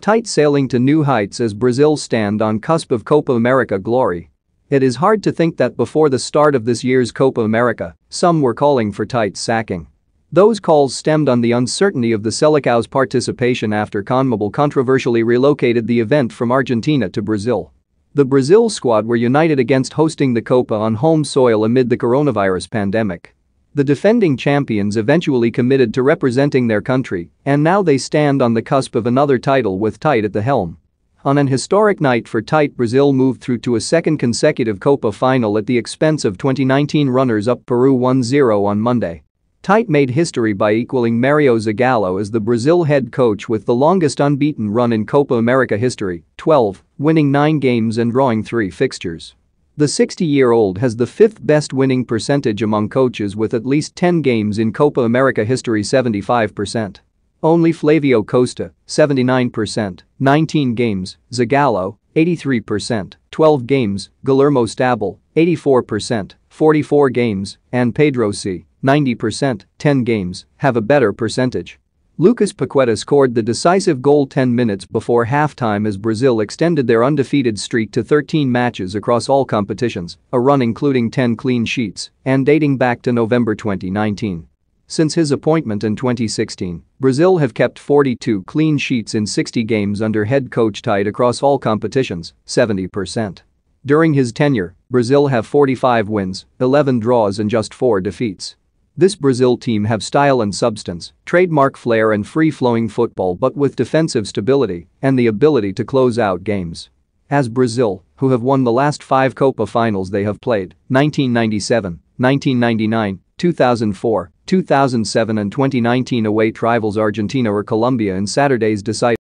Tite sailing to new heights as Brazil stand on cusp of Copa America glory. It is hard to think that before the start of this year's Copa America, some were calling for Tite's sacking. Those calls stemmed on the uncertainty of the Selecao's participation after CONMEBOL controversially relocated the event from Argentina to Brazil. The Brazil squad were united against hosting the Copa on home soil amid the coronavirus pandemic. The defending champions eventually committed to representing their country, and now they stand on the cusp of another title with Tite at the helm. On an historic night for Tite Brazil moved through to a second consecutive Copa final at the expense of 2019 runners-up Peru 1-0 on Monday. Tite made history by equaling Mario Zagallo as the Brazil head coach with the longest unbeaten run in Copa America history, 12, winning 9 games and drawing 3 fixtures. The 60-year-old has the fifth best winning percentage among coaches with at least 10 games in Copa America history 75%. Only Flavio Costa, 79%, 19 games, Zagallo, 83%, 12 games, Guillermo Stabile, 84%, 44 games, and Pedro C., 90%, 10 games, have a better percentage. Lucas Paqueta scored the decisive goal 10 minutes before halftime as Brazil extended their undefeated streak to 13 matches across all competitions, a run including 10 clean sheets, and dating back to November 2019. Since his appointment in 2016, Brazil have kept 42 clean sheets in 60 games under head coach Tite across all competitions, 70%. During his tenure, Brazil have 45 wins, 11 draws and just 4 defeats. This Brazil team have style and substance, trademark flair and free-flowing football but with defensive stability and the ability to close out games. As Brazil, who have won the last five Copa finals they have played, 1997, 1999, 2004, 2007 and 2019 await rivals Argentina or Colombia in Saturday's deciding